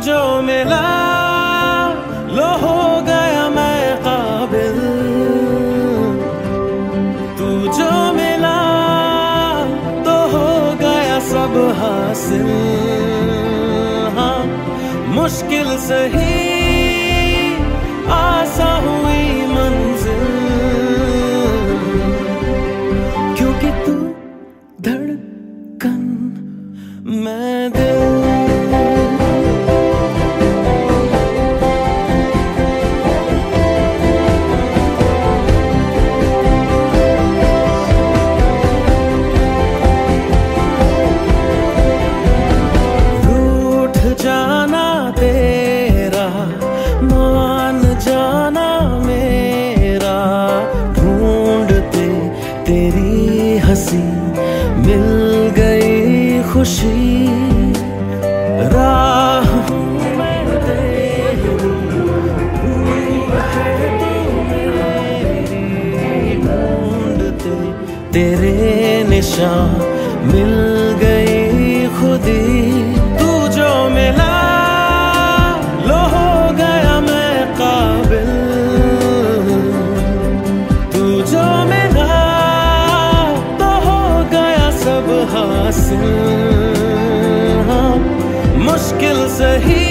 जो मिला, लो हो गया मैं काबिल। तू जो मिला तो हो गया सब हासिल। हाँ मुश्किल सही आसा हुई हँसी मिल गई खुशी। राह तेरे निशान मिल गई हासिल हाँ। मुश्किल सही